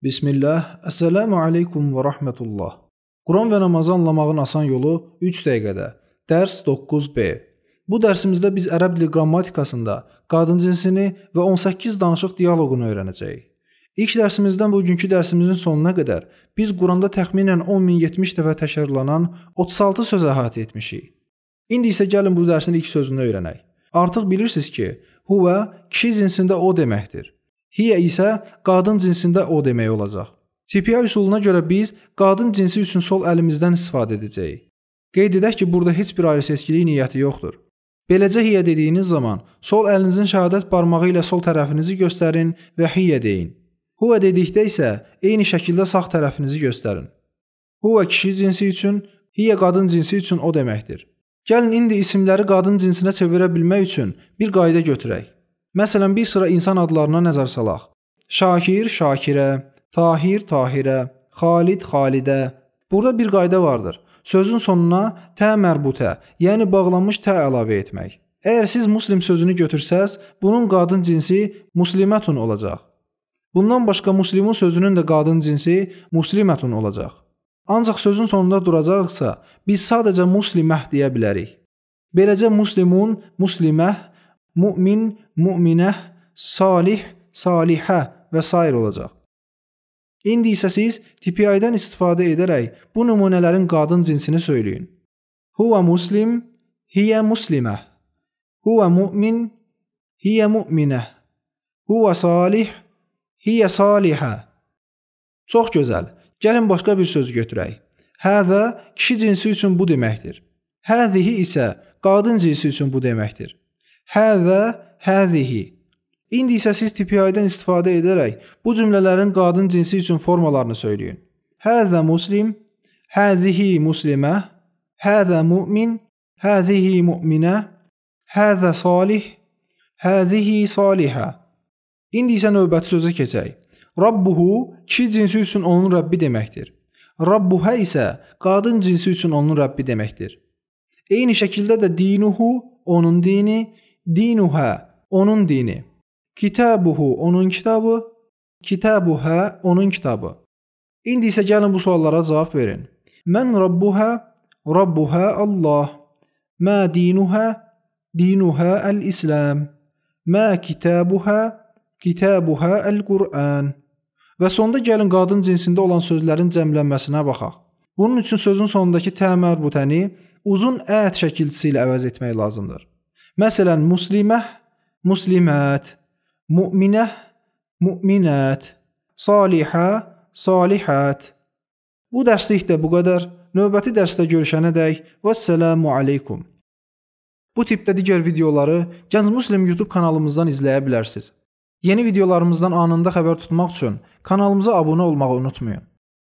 Bismillah, Əssəlamu aleykum və rahmetullah. Quran və namazı anlamağın asan yolu 3 dəqiqədə. Dərs 9b. Bu dərsimizdə biz ərəb dili qrammatikasında qadın cinsini və 18 danışıq dialoqunu öyrənəcəyik. İlk dərsimizdən bugünkü dərsimizin sonuna qədər biz Quranda təxminən 10070 dəfə təkrarlanan 36 söz əhatə etmişik. İndi isə gəlin bu dərsin ilk sözünü öyrənək. Artıq bilirsiniz ki, huva kişi cinsində o deməkdir. Hiyə isə qadın cinsində o demək olacaq. TPA üsuluna görə biz qadın cinsi üçün sol əlimizdən istifadə edəcəyik. Qeyd edək ki, burada heç bir ayrı seçkilik niyyəti yoxdur. Beləcə hiyə dediyiniz zaman sol əlinizin şahadət barmağı ilə sol tərəfinizi göstərin və hiyə deyin. Huva dedikdə isə eyni şəkildə sağ tərəfinizi göstərin. Huva kişi cinsi üçün, hiyə qadın cinsi üçün o deməkdir. Gəlin indi isimləri qadın cinsinə çevirə bilmək üçün bir qayda götürək. Məsələn, bir sıra insan adlarına nəzər salaq. Şakir, Şakirə, Tahir, Tahirə, Xalid, Xalidə. Burada bir qayda vardır. Sözün sonuna tə mərbutə, yəni bağlanmış tə əlavə etmək. Əgər siz muslim sözünü götürsəz, bunun qadın cinsi muslimatun olacaq. Bundan başqa muslimun sözünün də qadın cinsi muslimatun olacaq. Ancaq sözün sonunda duracaqsa, biz sadəcə muslimah deyə bilərik. Beləcə muslimun, muslimah mümin, müminə, salih, salihə və s. olacaq. İndi isə siz TPI-dən istifadə edərək bu nümunələrin qadın cinsini söyləyin. Huwa muslim, hiyə muslimə. Huwa mümin, hiyə müminə. Huwa salih, hiyə salihə. Çox gözəl. Gəlin başqa bir söz götürək. Həzə kişi cinsi üçün bu deməkdir. Həzihi isə qadın cinsi üçün bu deməkdir. Həzə, həzihi. İndi isə siz TPI-dən istifadə edərək bu cümlələrin qadın cinsi üçün formalarını söyləyin. Həzə muslim, həzihi muslimə, həzə mümin, həzihi müminə, həzə salih, həzihi salihə. İndi isə növbəti sözə keçək. Rabbuhu kişi cinsi üçün onun Rəbbi deməkdir. Rabbuhə isə qadın cinsi üçün onun Rəbbi deməkdir. Eyni şəkildə də dinuhu onun dini, dinuhə onun dini. Kitabuhu onun kitabı, kitabuhə onun kitabı. İndi isə gəlin bu suallara cavab verin. Mən rabbuhə, rabbuhə Allah. Mə dinuhə, dinuhə əl-İslam. Mə kitabuhə, kitabuhə əl-Qur'an. Və sonda gəlin qadın cinsində olan sözlərin cəmlənməsinə baxaq. Bunun üçün sözün sonundakı təmər butəni uzun ət şəkilçisi ilə əvəz etmək lazımdır. Məsələn, muslimə, muslimat, müminə, müminat, salihə, salihat. Bu dərslik də bu qədər. Növbəti dərsdə görüşənədək vəssalamu aleykum. Bu tipdə digər videoları Gənc Muslim YouTube kanalımızdan izləyə bilərsiniz. Yeni videolarımızdan anında xəbər tutmaq üçün kanalımıza abunə olmağı unutmayın.